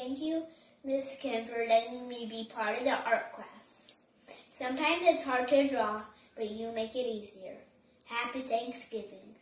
Thank you, Miss Kim, for letting me be part of the art class. Sometimes it's hard to draw, but you make it easier. Happy Thanksgiving.